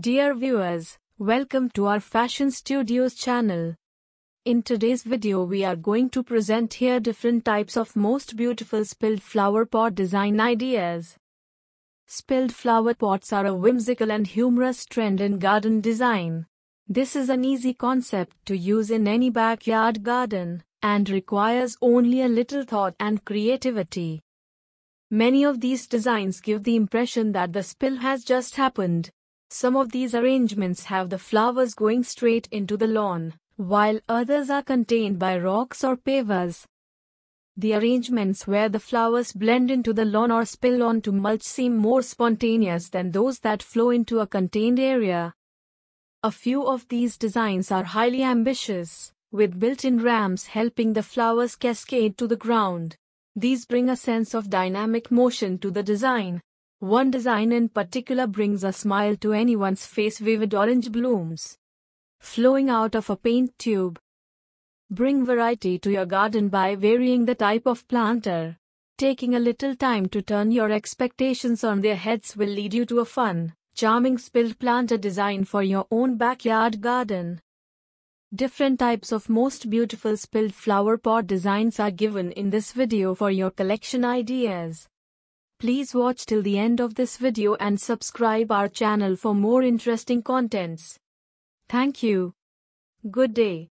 Dear viewers, welcome to our Fashion Studios channel. In today's video we are going to present here different types of most beautiful spilled flower pot design ideas. Spilled flower pots are a whimsical and humorous trend in garden design. This is an easy concept to use in any backyard garden, and requires only a little thought and creativity. Many of these designs give the impression that the spill has just happened, some of these arrangements have the flowers going straight into the lawn, while others are contained by rocks or pavers. The arrangements where the flowers blend into the lawn or spill onto mulch seem more spontaneous than those that flow into a contained area. A few of these designs are highly ambitious, with built-in ramps helping the flowers cascade to the ground. These bring a sense of dynamic motion to the design, one design in particular brings a smile to anyone's face vivid orange blooms flowing out of a paint tube. Bring variety to your garden by varying the type of planter. Taking a little time to turn your expectations on their heads will lead you to a fun, charming spilled planter design for your own backyard garden. Different types of most beautiful spilled flower pot designs are given in this video for your collection ideas. Please watch till the end of this video and subscribe our channel for more interesting contents. Thank you. Good day.